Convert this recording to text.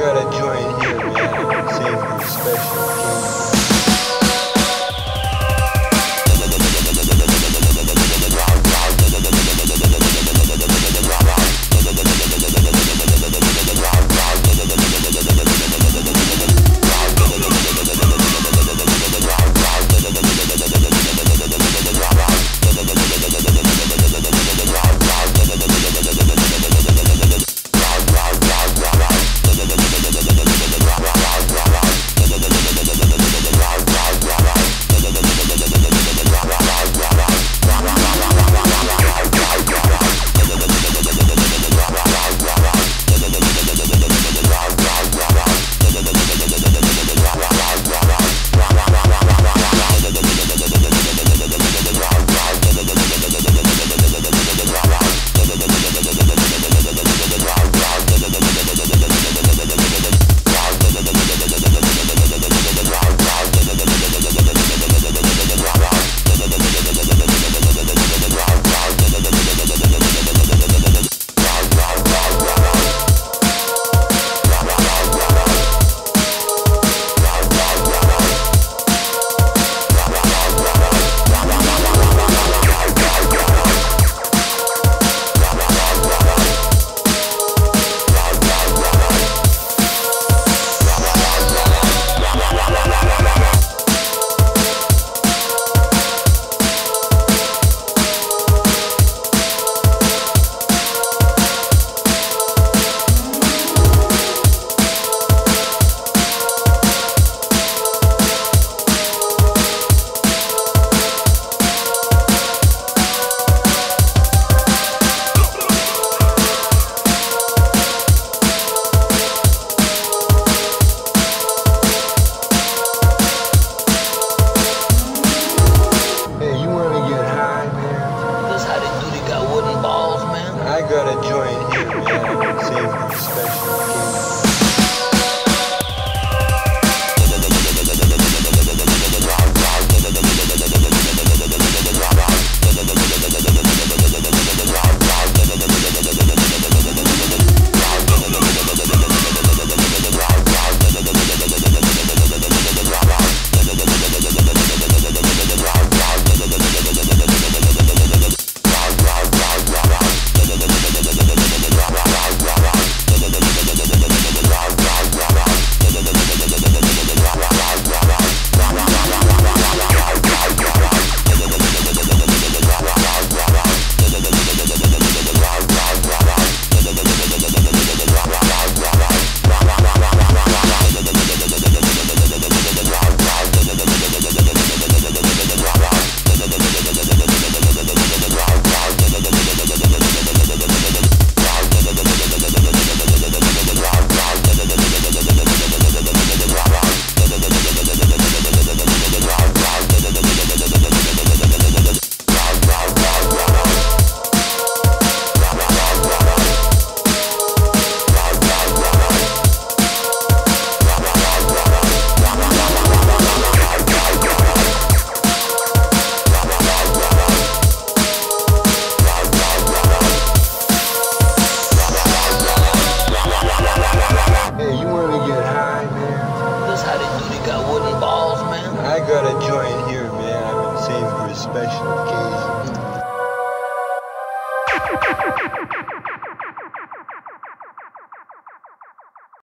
girl that joined you, man. Save you special. Special occasion.